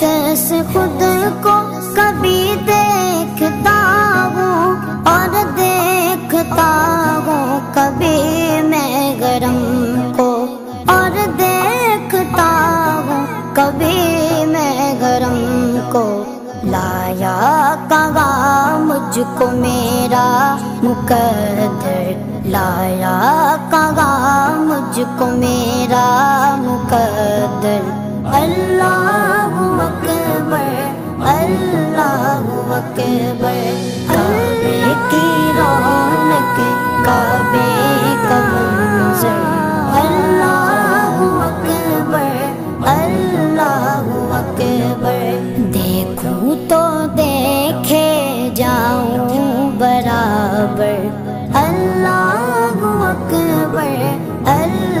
कैसे खुद को कभी देखता हूँ और देखता हूँ कभी मैं गरम को और देखता हूँ कभी मैं गरम को। लाया कहा मुझको मेरा मुकद्दर। लाया कहा मुझको मेरा अकबर की रौनक काबे का अल्लाह अकबर अल्लाह अकबर। देखूँ तो देखे जाऊँ बराबर। अल्लाह अकबर, अल्लाह